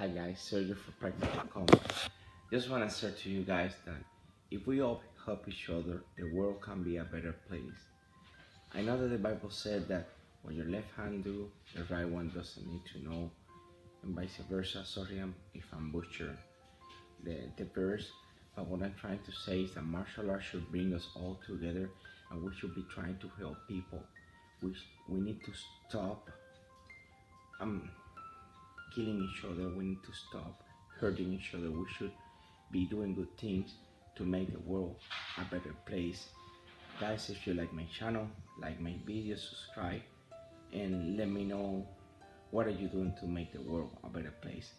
Hi guys, Sergio for Practical Combat. Just want to say to you guys that if we all help each other, the world can be a better place. I know that the Bible said that what your left hand do, the right one doesn't need to know, and vice versa. Sorry if I'm butchering the, the verse, but what I'm trying to say is that martial arts should bring us all together and we should be trying to help people. We, we need to stop um, killing each other. We need to stop hurting each other. We should be doing good things to make the world a better place. Guys, if you like my channel, like my video, subscribe, and let me know what are you doing to make the world a better place.